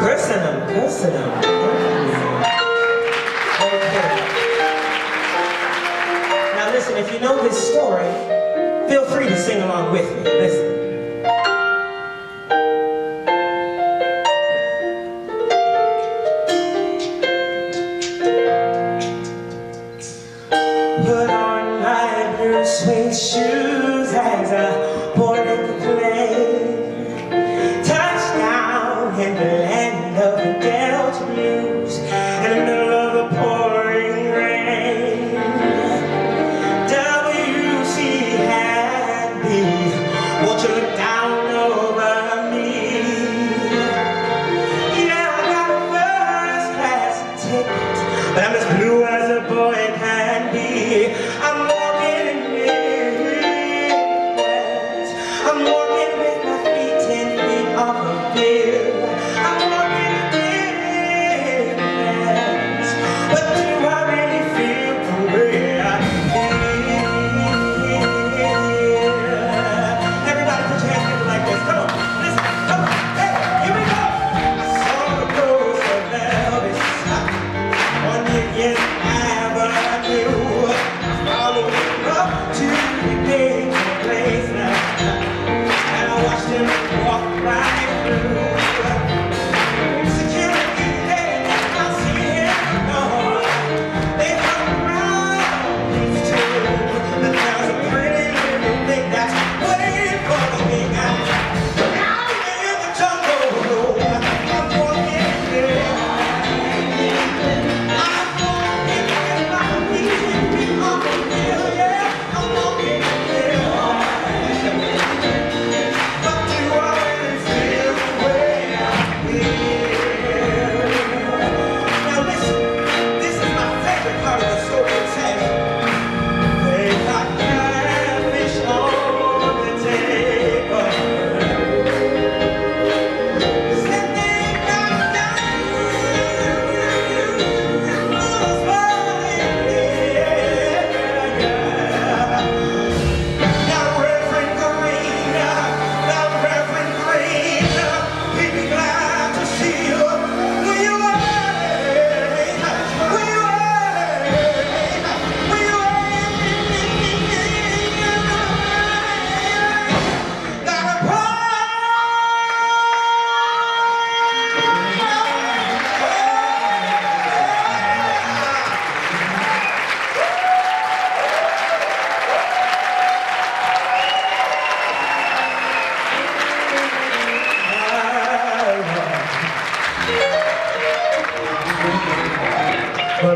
cursing them, cursing them. Okay. Now listen, if you know this story, feel free to sing along with me. Listen. Put on my blue suede shoes as I day.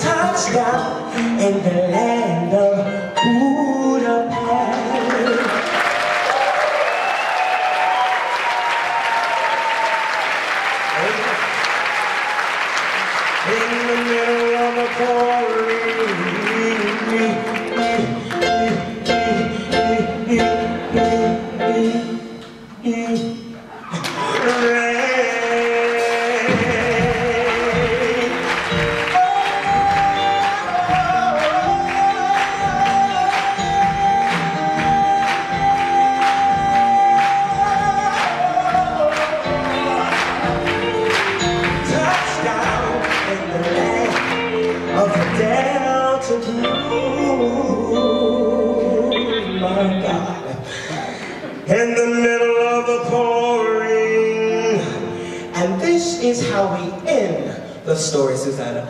touchdown in the land of in the middle of the pouring. And this is how we end the story, Susanna.